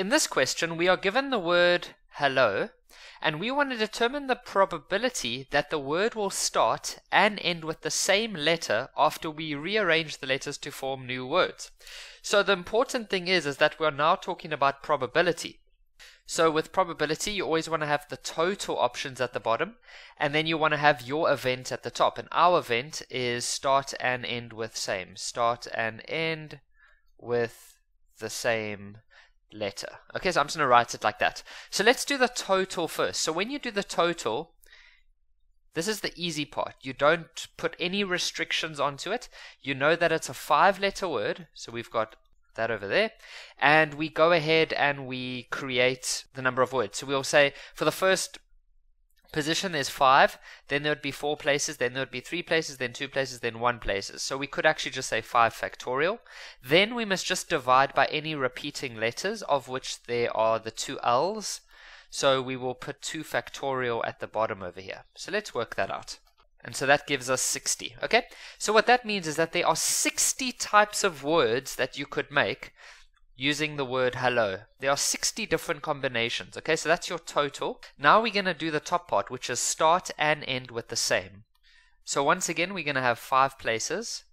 In this question, we are given the word hello, and we want to determine the probability that the word will start and end with the same letter after we rearrange the letters to form new words. So the important thing is, is that we're now talking about probability. So with probability, you always want to have the total options at the bottom, and then you want to have your event at the top. And our event is start and end with same. Start and end with the same letter. Okay, so I'm just going to write it like that. So let's do the total first. So when you do the total, this is the easy part. You don't put any restrictions onto it. You know that it's a five letter word. So we've got that over there. And we go ahead and we create the number of words. So we'll say for the first position there's five, then there would be four places, then there would be three places, then two places, then one places. So we could actually just say 5 factorial. Then we must just divide by any repeating letters, of which there are the two L's. So we will put 2 factorial at the bottom over here. So let's work that out. And so that gives us 60. Okay? So what that means is that there are 60 types of words that you could make using the word hello. There are 60 different combinations. Okay, so that's your total. Now we're going to do the top part, which is start and end with the same. So once again, we're going to have five places.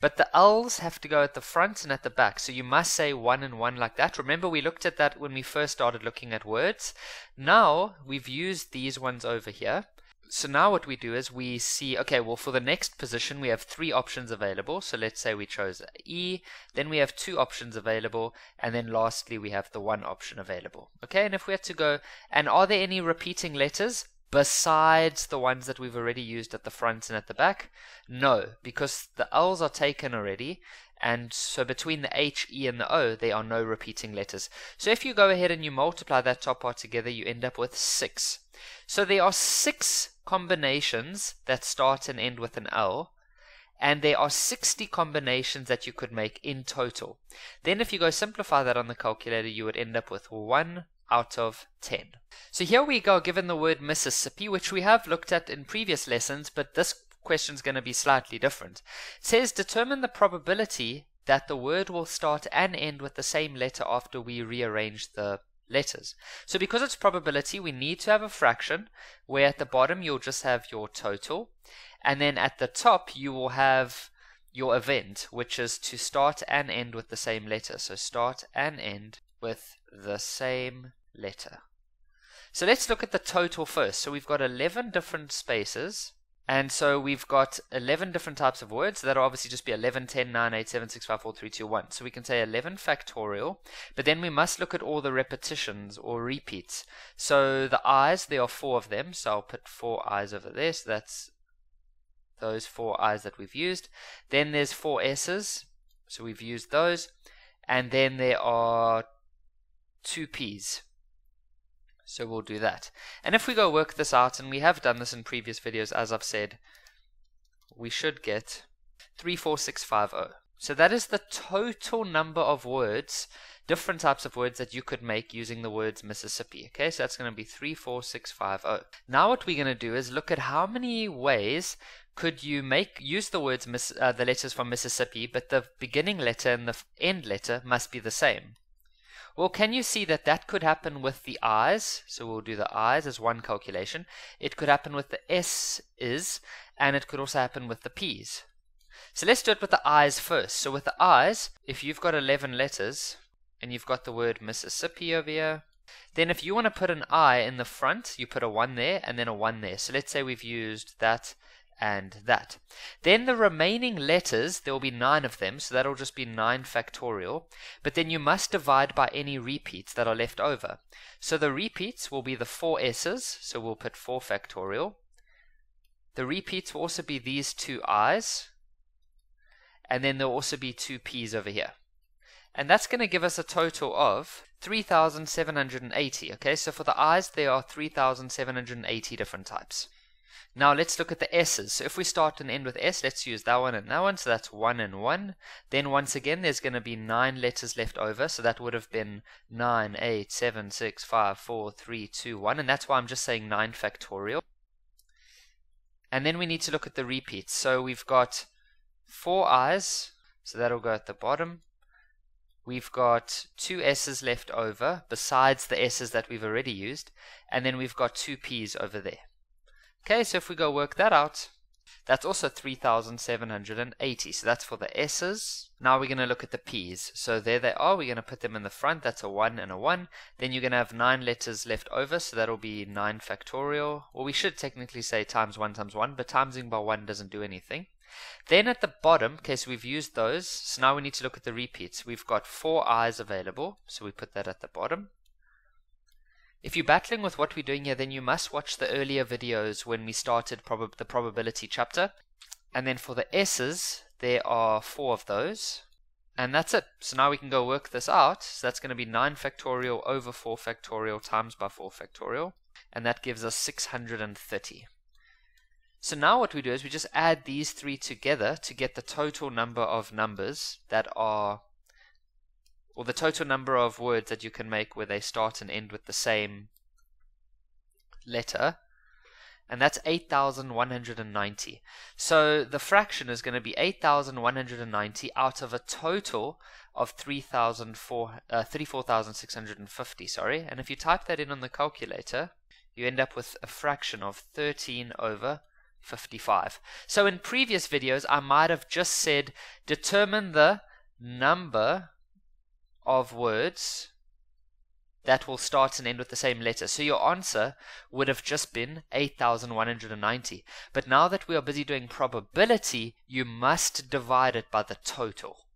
But the L's have to go at the front and at the back. So you must say one and one like that. Remember, we looked at that when we first started looking at words. Now we've used these ones over here so now what we do is we see, okay, well, for the next position, we have three options available. So let's say we chose E, then we have two options available, and then lastly, we have the one option available. Okay, and if we had to go, and are there any repeating letters? besides the ones that we've already used at the front and at the back? No, because the L's are taken already, and so between the H, E, and the O, there are no repeating letters. So if you go ahead and you multiply that top part together, you end up with 6. So there are 6 combinations that start and end with an L, and there are 60 combinations that you could make in total. Then if you go simplify that on the calculator, you would end up with 1 out of 10. So here we go, given the word Mississippi, which we have looked at in previous lessons, but this question is going to be slightly different. It says determine the probability that the word will start and end with the same letter after we rearrange the letters. So because it's probability, we need to have a fraction where at the bottom you'll just have your total, and then at the top you will have your event, which is to start and end with the same letter. So start and end with the same letter. So let's look at the total first. So we've got 11 different spaces and so we've got 11 different types of words. That'll obviously just be 11, 10, 9, 8, 7, 6, 5, 4, 3, 2, 1. So we can say 11 factorial, but then we must look at all the repetitions or repeats. So the I's, there are four of them. So I'll put four I's over there. So that's those four I's that we've used. Then there's four S's. So we've used those. And then there are two P's. So we'll do that. And if we go work this out, and we have done this in previous videos, as I've said, we should get 34650. So that is the total number of words, different types of words that you could make using the words Mississippi. Okay, so that's going to be 34650. Now what we're going to do is look at how many ways could you make use the words uh, the letters from Mississippi, but the beginning letter and the end letter must be the same. Well, can you see that that could happen with the I's? So we'll do the I's as one calculation. It could happen with the S's, and it could also happen with the P's. So let's do it with the I's first. So with the I's, if you've got 11 letters, and you've got the word Mississippi over here, then if you want to put an I in the front, you put a 1 there and then a 1 there. So let's say we've used that and that. Then the remaining letters, there will be nine of them, so that'll just be 9 factorial. But then you must divide by any repeats that are left over. So the repeats will be the four S's, so we'll put 4 factorial. The repeats will also be these two I's, and then there'll also be two P's over here. And that's going to give us a total of 3,780. Okay, so for the I's, there are 3,780 different types. Now let's look at the S's. So if we start and end with S, let's use that one and that one. So that's 1 and 1. Then once again, there's going to be 9 letters left over. So that would have been 9, 8, 7, 6, 5, 4, 3, 2, 1. And that's why I'm just saying 9 factorial. And then we need to look at the repeats. So we've got 4 I's. So that'll go at the bottom. we've got two S's left over besides the S's that we've already used, and then we've got two P's over there. Okay, so if we go work that out, that's also 3,780. So that's for the S's. Now we're going to look at the P's. So there they are. We're going to put them in the front. That's a 1 and a 1. Then you're going to have 9 letters left over. So that'll be 9 factorial. Well, we should technically say times 1 times 1, but timesing by 1 doesn't do anything. Then at the bottom, okay, so we've used those. So now we need to look at the repeats. We've got 4 i's available. So we put that at the bottom. If you're battling with what we're doing here, then you must watch the earlier videos when we started prob the probability chapter. And then for the S's, there are four of those. And that's it. So now we can go work this out. So that's going to be 9 factorial over 4 factorial times by 4 factorial. And that gives us 630. So now what we do is we just add these three together to get the total number of numbers that are or the total number of words that you can make where they start and end with the same letter and that's 8,190. So the fraction is going to be 8,190 out of a total of 34,650, uh, sorry. And if you type that in on the calculator, you end up with a fraction of 13 over 55. So in previous videos, I might have just said determine the number of words that will start and end with the same letter. So your answer would have just been 8,190. But now that we are busy doing probability, you must divide it by the total.